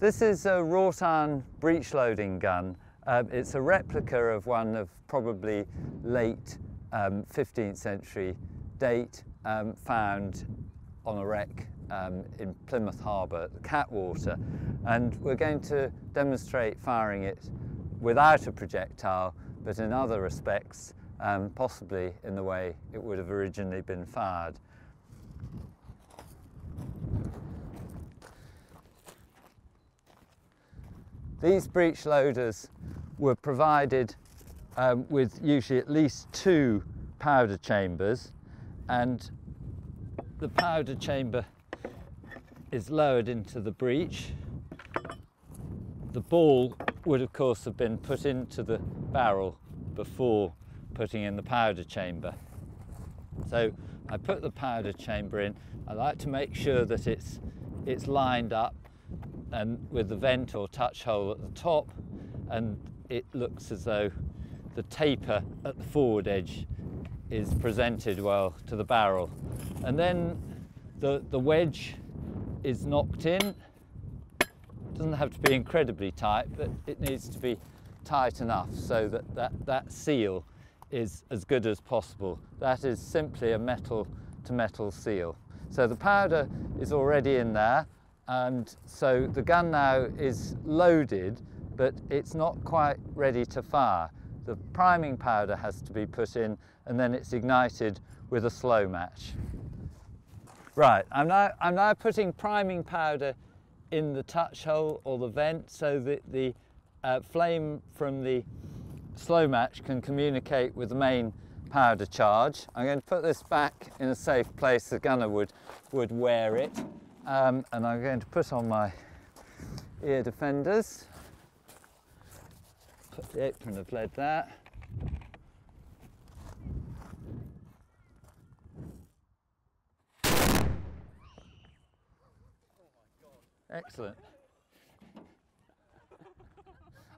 This is a wrought iron breech loading gun. Um, it's a replica of one of probably late um, 15th century date um, found on a wreck um, in Plymouth Harbour, Cattewater. And we're going to demonstrate firing it without a projectile, but in other respects, um, possibly in the way it would have originally been fired. These breech loaders were provided um, with usually at least two powder chambers and the powder chamber is lowered into the breech. The ball would of course have been put into the barrel before putting in the powder chamber. So I put the powder chamber in. I like to make sure that it's, it's lined up and with the vent or touch hole at the top and it looks as though the taper at the forward edge is presented well to the barrel. And then the, the wedge is knocked in. Doesn't have to be incredibly tight, but it needs to be tight enough so that that, that seal is as good as possible. That is simply a metal to metal seal. So the powder is already in there and so the gun now is loaded but it's not quite ready to fire. The priming powder has to be put in and then it's ignited with a slow match. Right, I'm now, I'm now putting priming powder in the touch hole or the vent so that the uh, flame from the slow match can communicate with the main powder charge. I'm going to put this back in a safe place the gunner would, would wear it. Um, and I'm going to put on my ear defenders. Put the apron of lead there. Excellent.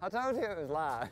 I told you it was loud.